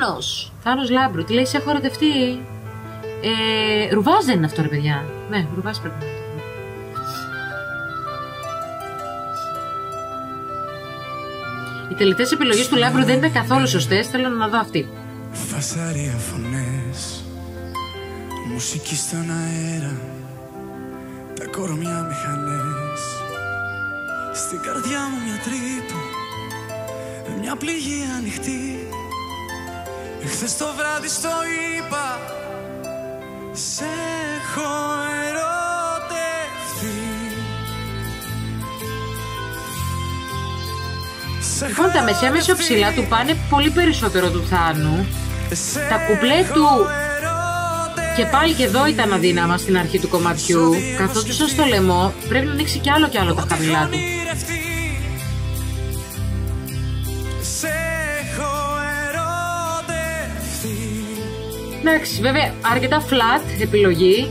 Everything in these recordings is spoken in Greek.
Θάνος. Θάνος Λάμπρου. Τι λέει, σε έχω ερωτευτεί. Ε, ρουβάζ δεν είναι αυτό, ρε παιδιά. Ναι, ρουβάζ πρέπει να είναι. Οι τελετέ επιλογές του Λάμπρου δεν ήταν καθόλου σωστές. Θέλω να δω αυτή. Φασαρία φωνές Μουσική στον αέρα Τα κορμιά μηχανές Στην καρδιά μου μια τρύπα Μια πληγή ανοιχτή Εχθές το βράδυ στο είπα Σε έχω ερωτευτεί Σε Λοιπόν, τα μεσαία μεσοψηλά του πάνε πολύ περισσότερο του Θάνου. Τα κουπλέ του και πάλι και εδώ ήταν αδύναμα στην αρχή του κομματιού. Καθόντουσαν στο λαιμό, πρέπει να ανοίξει κι άλλο κι άλλο τα χαμηλά του. Εντάξει, βέβαια, αρκετά flat επιλογή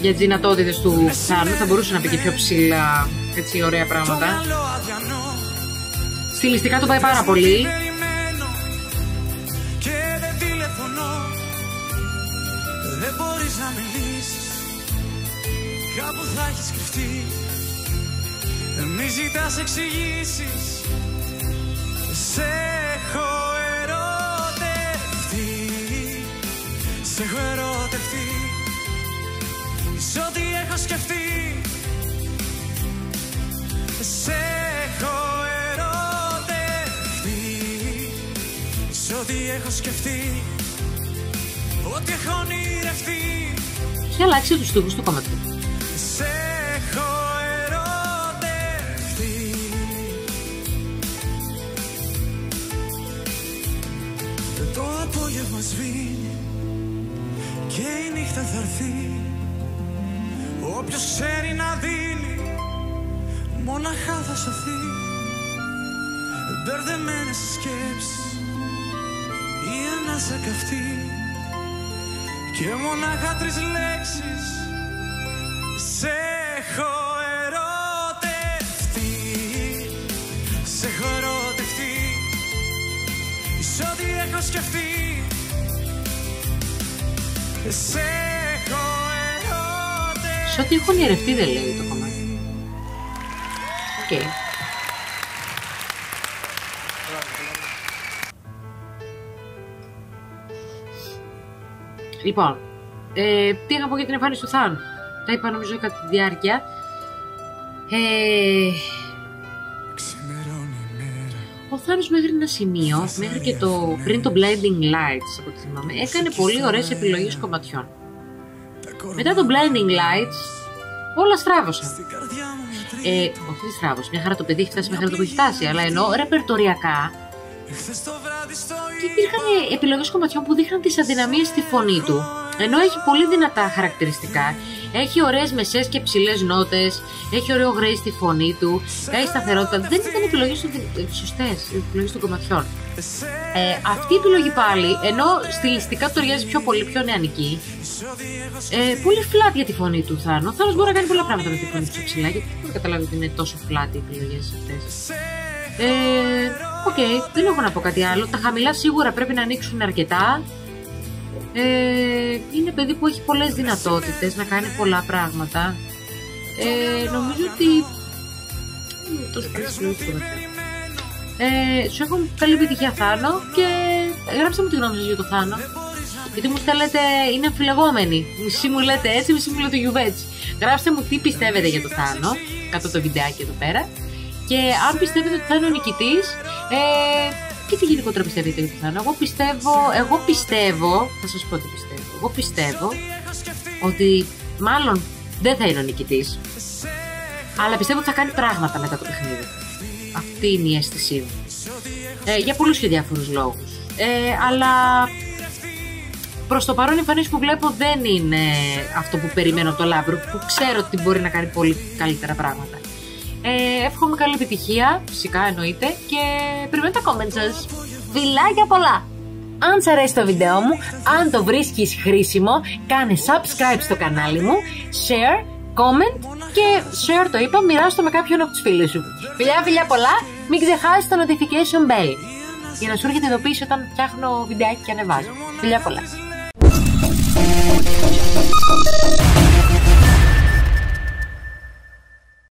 για τις δυνατότητες του Θάνου. Θα μπορούσε να πει και πιο ψηλά, έτσι, ωραία Το πράγματα. μυαλό αδιανό Στιλιστικά του πάει πάρα πολύ. περιμένω και δεν τηλεφωνώ Δεν μπορείς να μιλήσεις Κάπου θα έχεις κρυφτεί Μη ζητάς εξηγήσεις Σε έχω Σε έχω ερωτευτεί. Σ' ό,τι έχω σκεφτεί. Σε έχω ερωτευτεί. Σ' ό,τι έχω σκεφτεί. Ό,τι έχω ονειρευτεί. Έχει αλλάξει του στίχους του; κομματιού. Και η νύχτα θα έρθει. Όποιος ξέρει να δίνει Μοναχά θα σωθεί. Μπερδεμένες σκέψεις Η ανάσα καυτή. Και μονάχα τρεις λέξεις Σε έχω ερωτευτεί Σε έχω ερωτευτεί. Σ' ό,τι έχω σκεφτεί Σε έχω ερωτευτεί Σε ό,τι έχω ονειρευτεί δεν λέει το κομμάτι. Οκ. Λοιπόν, ε, τι είχα πω για την εμφάνιση του Θάνου. Τα είπα νομίζω κατά τη διάρκεια. Ε, Ξημερώνει η μέρα ο Θάνος μέχρι ένα σημείο, μέχρι και το πριν το Blinding Lights από ό,τι θυμάμαι, έκανε πολύ ωραίες επιλογές κομματιών. Τα κορμιά Μετά το Blinding Lights, όλα στράβωσαν. στην καρδιά μου μια τρύπα Ε, όχι τη στράβωση, μια χαρά το παιδί έχει φτάσει μέχρι εδώ που έχει φτάσει, αλλά ενώ ρεπερτοριακά και υπήρχαν επιλογές κομματιών που δείχναν τις αδυναμίες στη φωνή του. Ενώ έχει πολύ δυνατά χαρακτηριστικά, έχει ωραίες μεσές και ψηλές νότες, έχει ωραίο γρέζι στη φωνή του, έχει σταθερότητα. Δεν ήταν επιλογές του, σωστές, οι επιλογές των κομματιών. Ε, αυτή η επιλογή πάλι, ενώ στιλιστικά του ταιριάζει πιο πολύ, πιο νεανική, ε, πολύ flat για τη φωνή του Θάνο. Ο Θάνος μπορεί να κάνει πολλά πράγματα με τη φωνή του πιο ψηλά, γιατί δεν έχω καταλάβει ότι είναι τόσο flat οι επιλογές αυτές. Ε, Οκ, δεν έχω να πω κάτι άλλο. Τα χαμηλά σίγουρα πρέπει να ανοίξουν αρκετά. Ε, είναι παιδί που έχει πολλές δυνατότητες να κάνει πολλά πράγματα. Ε, νομίζω ότι... είναι τόσο καλή συλλογή του κομμάτια. Ε, σου έχω καλή επιτυχία Θάνο και γράψτε μου τη γνώμη σας για το Θάνο. Γιατί μου στέλνετε, είναι αμφιλεγόμενοι. Μισή μου λέτε έτσι, μισή μου λέτε γιουβέτσι. Γράψτε μου τι πιστεύετε για το Θάνο, κάτω το βιντεάκι εδώ πέρα. Και αν πιστεύετε ότι θα είναι ο νικητής, ε, και τι γενικότερα πιστεύετε για το Θάνο. Εγώ πιστεύω, εγώ πιστεύω, θα σας πω τι πιστεύω. Εγώ πιστεύω ότι μάλλον δεν θα είναι ο νικητής. Αλλά πιστεύω ότι θα κάνει πράγματα μετά το παιχνίδι. Αυτή είναι η αίσθησή μου. Ε, για πολλούς και διάφορους λόγους. Ε, αλλά προς το παρόν οι εμφανίσεις που βλέπω δεν είναι αυτό που περιμένω από το Λάμπρο, που ξέρω ότι μπορεί να κάνει πολύ καλύτερα πράγματα. Ε, εύχομαι καλή επιτυχία, φυσικά εννοείται, και περιμένω τα comments σας. Φιλάκια πολλά! Αν σ' αρέσει το βίντεο μου, αν το βρίσκεις χρήσιμο, κάνε subscribe στο κανάλι μου, share, comment και share το είπα, μοιράσου το με κάποιον από τους φίλους σου. Φιλιά, φιλιά πολλά, μην ξεχάσεις το notification bell. για να σου έρχεται ειδοποίηση όταν φτιάχνω βιντεάκι και ανεβάζω. Φιλιά πολλά. λες